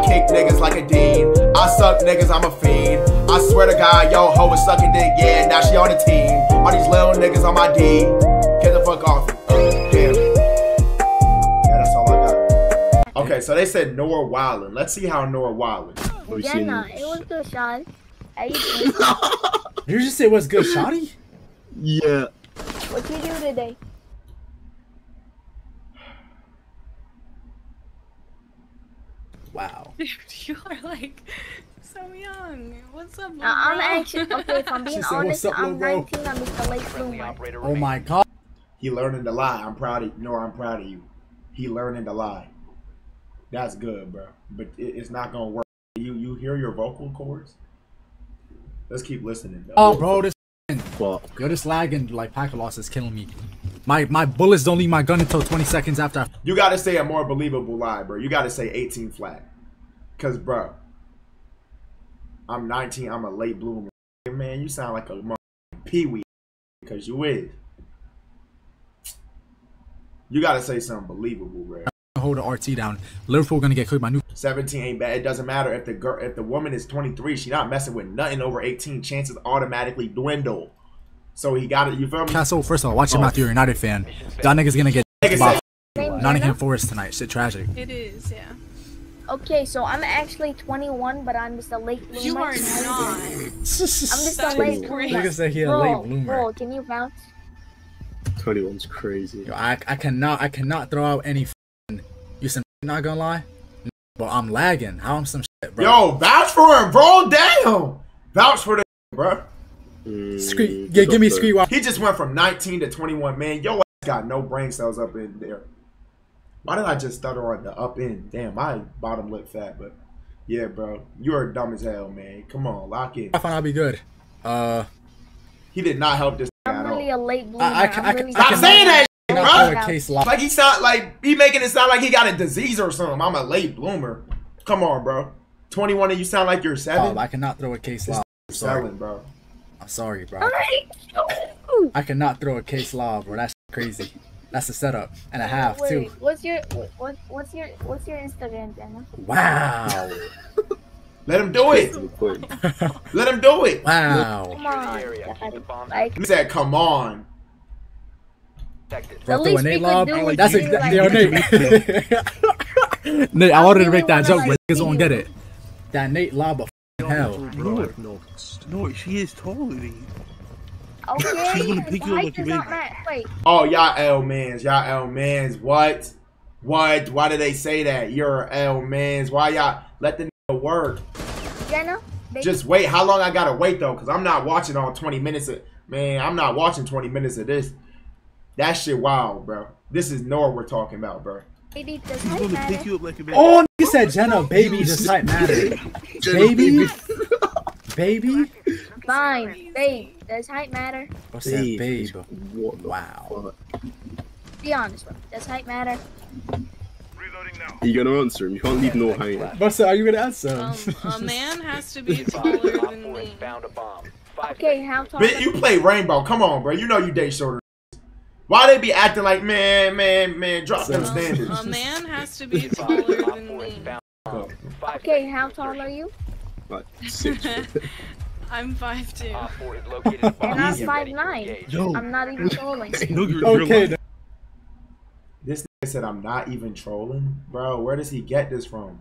I kick niggas like a dean. I suck niggas, I'm a fiend. I swear to God, yo, hoe is sucking dick, yeah, now she on the team. All these little niggas on my D. Get the fuck off. Damn. Yeah, that's all I got. Okay, so they said Nora Wildin. Let's see how Nora Wildin. we seen- Jenna, it was good, Sean. How you doing? Did you just say what's good, Shotty? Yeah. what you do today? Wow. Dude, you are like so young. What's up, Uh, I'm bro? actually okay. If I'm being said, honest, up, I'm little bro?" 19. I'm just a late bloomer. Oh my god. He learning to lie. I'm proud of Nora. I'm proud of you. He learning to lie. That's good, bro. But it, it's not gonna work. You you hear your vocal cords? Let's keep listening. Though. Oh, bro, this But yo, this lag and like packet loss is killing me. My my bullets don't leave my gun until 20 seconds after. I You got to say a more believable lie, bro. You got to say 18 flat. Cause, bro, I'm 19. I'm a late bloomer. Man, you sound like a peewee. Cause you is. You got to say something believable, bro. hold the RT down. Liverpool gonna get cooked by new. 17 ain't bad. It doesn't matter if the girl, if the woman is 23, she not messing with nothing over 18. Chances automatically dwindle. So he got it. You feel me? Castle. First of all, watch your oh. mouth. You're a United fan. That nigga's gonna get Nigga by said- Name Nottingham Forest tonight. Shit, tragic. It is, yeah. Okay, so I'm actually 21, but I'm just a late bloomer. You are not. I'm just a That's late great. bloomer. Nigga said he a Bro, late bloomer. bro, can you vouch? 21's crazy. Yo, I, I cannot I cannot throw out any. F***ing- you some not gonna lie, but I'm lagging. How I'm some shit, bro. Yo, vouch for him, bro. Damn. Vouch for the bro. Mm, Scree- yeah, give me a screen. He just went from 19 to 21, man. Yo, ass got no brain cells up in there. Why did I just stutter on the up end? Damn, my bottom lip fat, but yeah, bro. You're dumb as hell, man. Come on, lock in. I find I'll be good. Uh, He did not help this I'm at really all. a late bloomer. I- I- I'm I- really I Stop saying that, shit, bro. throw a case lock. Like he sound like he making it sound like he got a disease or something. I'm a late bloomer. Come on, bro. 21 and you sound like you're seven. Oh, I cannot throw a case lob. I'm. Selling, bro. I'm sorry, bro. I cannot throw a case lob, bro. That's crazy. That's a setup and a half Wait, too. what's your what, what's your what's your Instagram, Jenna? Wow. Let him do it. To the point. Let him do it. wow. Come on, Daddy. like He said, "Come on." Bro, At least we Nate could lob. do it, That's dude, exactly like- Nate. Nate, I wanted to make that joke, wanna, but like, niggas won't get it. That Nate lob of f***ing hell. No, no, she is totally. than. Okay, She's gonna pick you up like a baby. Wait, Oh, y'all L mans, y'all L mans. What? What? Why did they say that? You're L mans. Why y'all let the nigga work? Jenna. Baby, Just wait. How long I gotta wait though? Cause I'm not watching all 20 minutes of man. I'm not watching 20 minutes of this. That shit wild, bro. This is Nora we're talking about, bro. baby, does She's height gonna pick you up like a baby. Oh, you said Jenna, baby, does type matter. Baby? Baby? Fine, babe. Does height matter? What's that, Babe. babe? What Wow. fuck? Be honest, bro. Does height matter? You gonna answer him? You can't leave no height. What's that? Are you gonna answer? Um, a man has to be taller than me. Okay, how tall? Bitch, you play Rainbow. Come on, bro. You know you date shorter. Why they be acting like man, man, man? Drop them Um, standards. a man has to be taller than me. Okay, how tall are you? Like six. I'm 5'2". And I'm Easy. five nine. Yo, I'm not even trolling. I know you're, Okay, you're then. This nigga said I'm not even trolling, bro. Where does he get this from,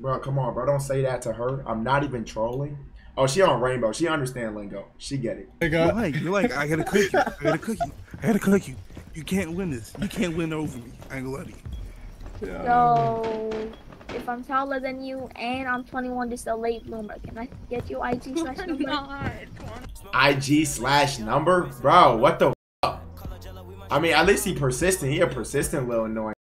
bro? Come on, bro. Don't say that to her. I'm not even trolling. Oh, she on Rainbow. She understand lingo. She get it. Nigga. like, You're like, I gotta cook you. I gotta cook you. I gotta cook you. You can't win this. You can't win over me. I ain't gonna lie to you. So, if I'm taller than you and I'm 21, just a late bloomer, can I get you IG slash number? IG slash number, bro. What the? Fuck? I mean, at least he persistent. He a persistent little annoying.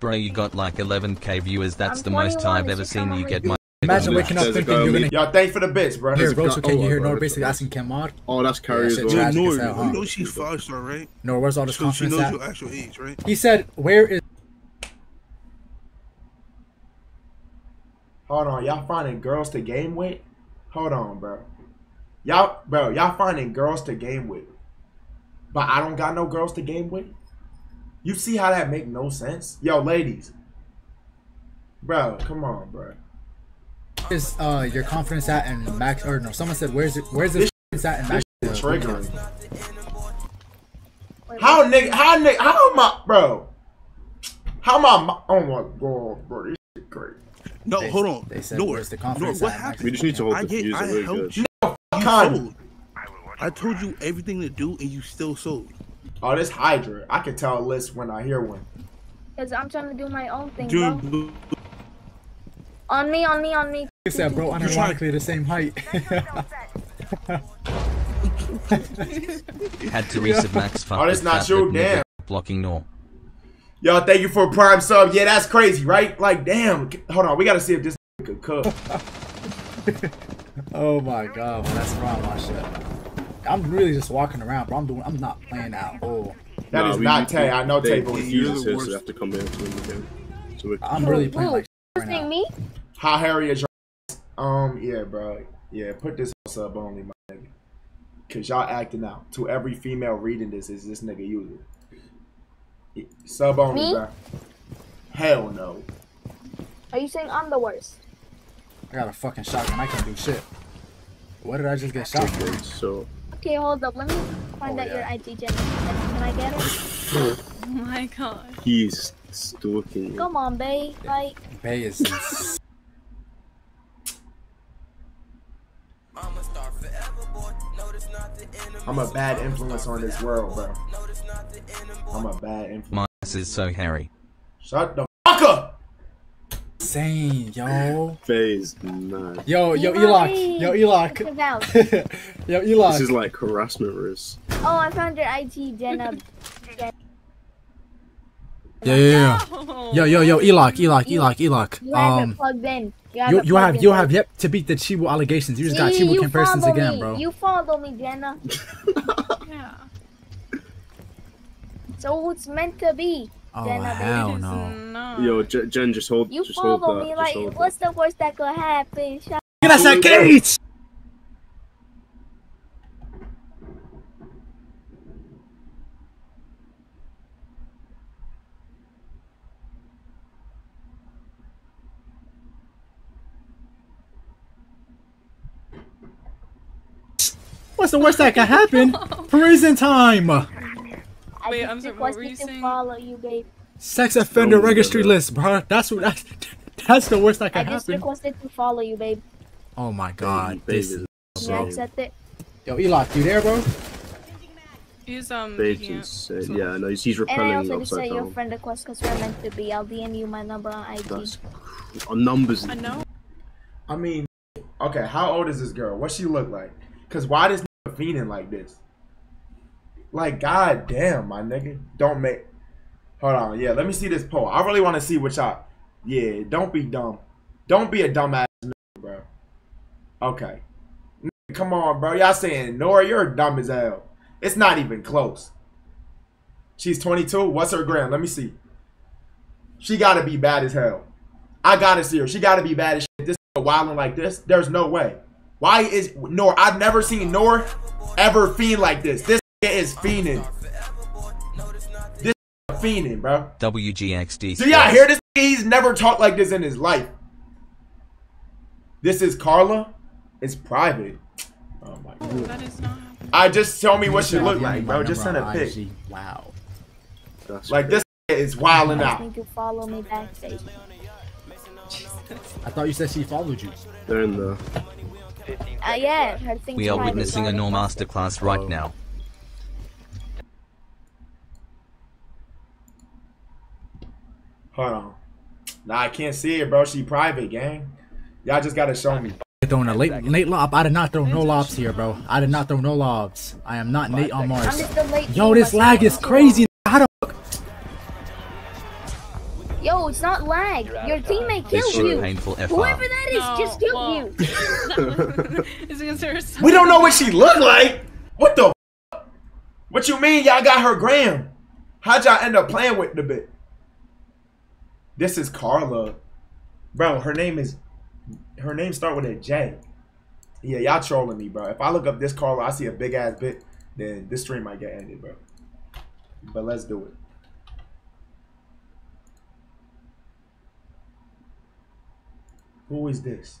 Bro, you got like 11k viewers. That's I'm the most 21, I've ever seen you get already- my. Imagine waking up thinking you're on gonna Y'all thank for the bits, bro. hear There's a Roach. guy- Okay, oh, you hear Nour basically asking Kemad, Oh, that's Carrie Yeah, as shit well. Yo, tragic Nori, as hell, huh? you know she's five star, right? Nour where's all this So she confidence knows at? your actual age, right? He said, "Where is?" Hold on, y'all finding girls to game with? Hold on, bro. Y'all, bro, y'all finding girls to game with, but I don't got no girls to game with. You see how that make no sense, yo, ladies. Bro, come on, bro. Is uh your confidence at and max or no? Someone said where's it? Where's the confidence at and max? This triggering. How nigga? How nigga? How am I, bro? How am I? Oh my god, bro, this shit crazy. No, They- hold on. they said, Nour, where's the Nour, confidence what happened? We just need to hold I the get, views I really helped good. you. You sold. I told you everything to do, and you still sold. Oh, this Hydra. I can tell a list when I hear one. Cause I'm trying to do my own thing, bro. Dude, On me, on me, on me. You said bro, You're trying- unironically the same height. Had to reset Max fuck Oh, that's not fat you, lip nigga damn. Blocking no. Yo, thank you for a prime sub. Yeah, that's crazy, right? Like, damn. Hold on, we gotta see if this could cook. oh my god, man, that's wrong, my shit. I'm really just walking around, bro. I'm doing. I'm not playing at all. That is Nah, we- not Tay. I know they- Tay The voted You're users so worst. have to come in to win the. So I'm really playing Who? like right Listening now. me? How Harry is your Um, yeah, bro. Yeah, put this on sub only, my nigga. Cause y'all acting out. To every female reading this is this nigga user. Sub only, Me? bro. Hell no. Are you saying I'm the worst? I got a fucking shotgun. I can't do shit. What did I just get shot for? So Okay, hold up. Let me find Oh, out your ID, Jenny. Can I get it? Oh my god. he's stalking you. Come on, babe. Like, Bay is. ins- I'm a bad influence on this world, bro. I'm a bad influence. My ass is so hairy. Shut the fuck up! Insane, yo. Phase mad. Yo, yo, Come on, Eloc. Yo, Check Eloc. it out. yo, This is like harassment risk. Oh, I found your IG, Jenna. Yeah, yeah, yeah. Yo, yo, yo, Eloc, Eloc, Eloc, Eloc. You have Um, it plugged in. You have you you have in, you have yet to beat the Chibu allegations. You just got Chibu comparisons follow again, bro. You follow me, Jenna. Yeah. So it's meant to be. Oh Jenna, baby. hell It's no. not. Yo, J- Jen, just hold, You just follow that. me just like, hold what's the worst that could happen? Shut Get us that cage. What's the worst that could happen? Prison time. I Wait, just I'm sorry, what were you to saying? follow you, babe. Sex offender Oh, registry yeah. list, bro. That's what that's, that's the worst that I could just happen. requested to follow you, babe. Oh my god. Baby, This is Can you accept it? Yo, Eloc, you there, bro? He's um. Babe picking up said, some- yeah, no, he's, he's And I repelling also just upside sent your friend request because we're meant to be. I'll DM you my number on IG. That's our numbers. I know. I mean, okay, how old is this girl? What she look like? Cause why this nigga fiending like this? Like, god damn, my nigga. Don't make Hold on, yeah, let me see this poll. I really want to see what y'all Yeah, don't be dumb. Don't be a dumbass nigga, bro. Okay. Come on, bro. Y'all saying Nora, you're dumb as hell. It's not even close. She's 22. What's her gram? Let me see. She gotta be bad as hell. I gotta see her. She gotta be bad as shit. This wilding like this, there's no way. Why is Nour? I've never seen Nour ever fiend like this. This is fiending. This nigga fiending, bro. WGXD. Do y'all hear this? He's never talked like this in his life. This is Carla. It's private. Oh my god. That is not. I just tell me what she Yeah, look like, bro. Just send a on pic. IG. Wow. That's Like this is wilding You out. need to follow me backstage. I thought you said she followed you. They're in the. Uh, yeah, her thing's We are witnessing a a I no didn't post it. masterclass right now. Hold on. Nah, I can't see it, bro. She private, gang. Y'all just gotta show me. Throwing a late late lob. I did not throw no lobs here, bro. I did not throw no lobs. I am not Nate on Mars. just a late Yo, this lag is crazy. How the fuck? Yo, it's not lag. Your teammate killed you. painful Whoever that is No, just killed well- you. Is against her. We don't know what she look like. What the? What you mean? Y'all got her gram? How'd y'all end up playing with the bit? This is Carla, bro. Her name is. Her name start with a J. Yeah, y'all trolling me, bro. If I look up this Carla, I see a big ass bit, then this stream might get ended, bro. But let's do it. Who is this?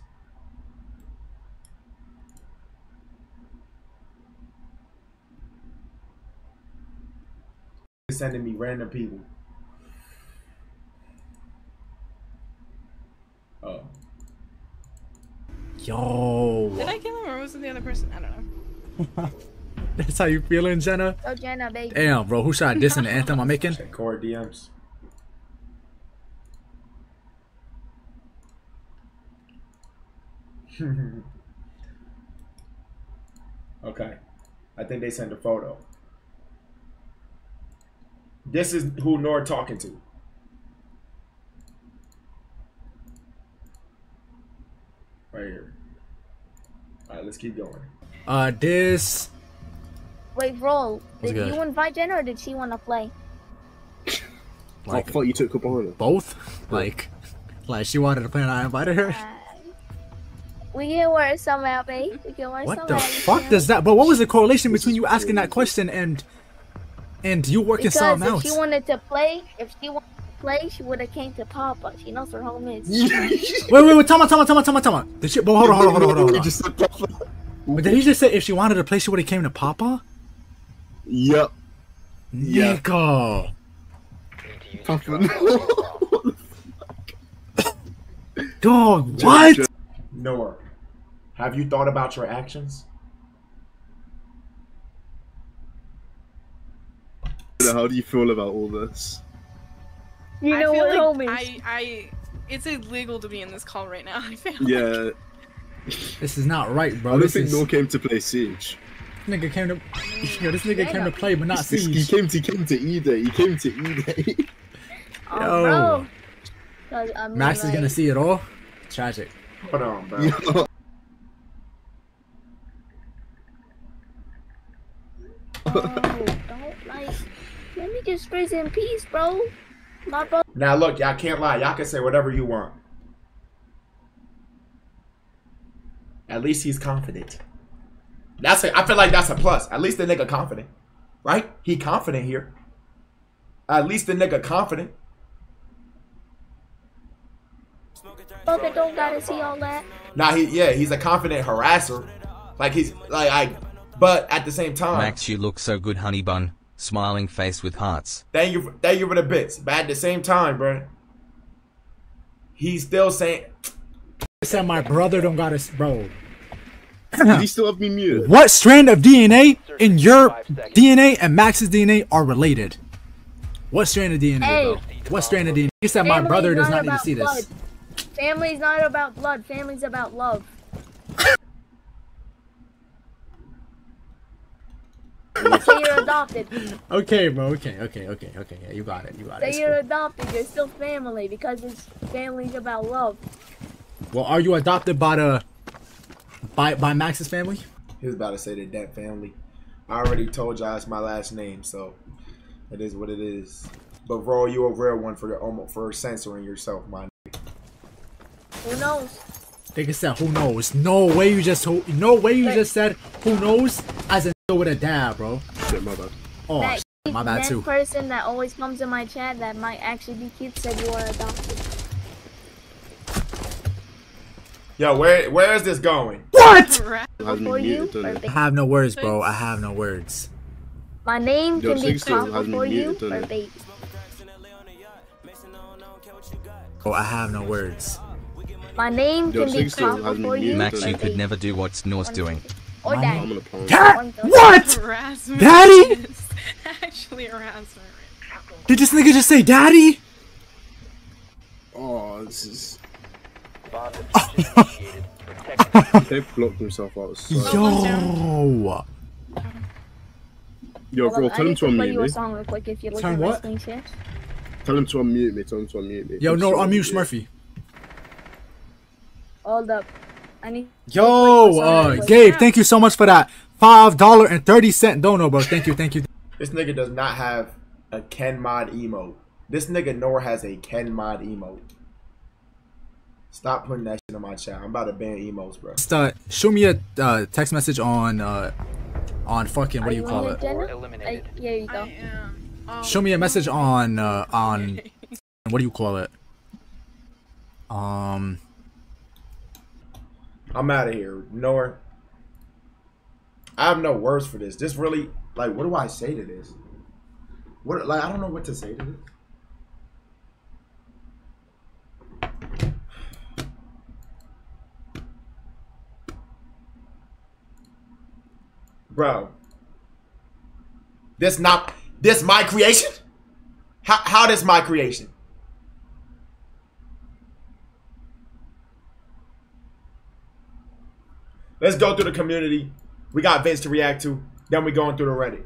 Sending me random people. Oh. Yo. Did I kill him or was it the other person? I don't know. That's how you feeling, Jenna? Oh, Jenna, baby. Damn, bro. Who should I diss in the anthem I'm making? Check core DMs. okay. I think they sent a photo. This is who Nour talking to. Right here. Alright, let's keep going. Uh, this. Wait, roll. Did good? you invite Jenna or did she want to play? Like, I thought you took Cabana. both? Like, like she wanted to play and I invited her? Uh, we can work some out, babe. We can work What some out. What the fuck does that? But what was the correlation between you asking that question and and you working Because something if she wanted to play, if she wanted to play, she would have came to Papa. She knows her home is. Wait, wait, wait! Time out, time out, time out, time out, time out. Did she? But hold on, hold on, hold on, hold on. Hold on. just said Papa. But did he just say if she wanted to play, she would have came to Papa? Yep. Yeah. Nigga. Papa. Dog, what? Nour, have you thought about your actions? How do you feel about all this? You I know feel what home like is. I, I, it's illegal to be in this call right now. I feel like. Yeah, This is not right, bro. I bro. don't This think is Nour came to play Siege. nigga came to. Yo, this nigga came to play, but not This- this- He came to he came to E-Day. He came to E-Day. Oh, Yo. I mean, Max is gonna see it all. Tragic. Hold on, bro. Yo. Oh, don't like. Let me just rest in peace, bro. Now look, y'all can't lie. Y'all can say whatever you want. At least he's confident. That's a, I feel like that's a plus. At least the nigga confident, right? He confident here. At least the nigga confident. Fucker don't gotta see all that. Now he yeah he's a confident harasser. Like he's like I, but at the same time, Max, you look so good, honey bun. Smiling face with hearts. thank you for, thank you for the bits. But at the same time, bro, he's still saying He said my brother don't got us, bro. Did he still have me muted? What strand of DNA in your DNA and Max's DNA are related? What strand of DNA, Hey. bro? What strand of DNA? He said my brother does not need to about see this. blood. Family's not about blood. Family's about love. Say you're adopted. Okay, bro. Okay, okay, okay, okay. Yeah, you got it. You got it. Say you're cool. adopted. You're still family because it's family's about love. Well, are you adopted by the by by Max's family? he was about to say the Dent family. I already told y'all it's my last name, so it is what it is. But Roll, you a real one for the almost for censoring yourself, man. Who knows? They Nigga said, "Who knows?" No way you just who, no way you just said, "Who knows?" As a nigga with a dad, bro. Shit, my bad. Oh, that shit, my bad that too. person that always comes in my chat that might actually be cute said you are adopted. Yo, where where is this going? What? Right. Has me For you, muted, or doesn't it? ba- I have no words, bro. I have no words. my name Yo, can be Six still Papa has me for you muted, or baby. Oh, I have no words. My name Yo, can be Six still Papa has me for you Max, you could never do what Nour's doing. Or My daddy. I'm gonna pause. Cat? What? Harassment. Daddy? is Actually harassment. Did this nigga just say daddy? Oh, this is. They blocked himself out. So. Yo. Yo, Hold bro, tell him to to play unmute you a me. song real quick if you look Turn at what? Tell him to unmute me. Tell him to unmute me. Yo, no, unmute Smurfy. Hold up. I need. Yo, uh, Gabe, thank you so much for that five dollar and thirty cent dono, bro. Thank you, thank you. This nigga does not have a Kenmod emote. This nigga nor has a Kenmod emote. Stop putting that shit in my chat. I'm about to ban emotes, bro. Just uh, shoot me a uh, text message on uh, on fucking what do you call it? Jenna? Uh, here you go. Am. Um, Show me a message on uh, on what do you call it? Um, I'm out of here. Nowhere. I have no words for this. This really like what do I say to this? What like I don't know what to say to this. Bro. This not this my creation? How how this my creation? Let's go through the community. We got Vince to react to. Then we going through the Reddit.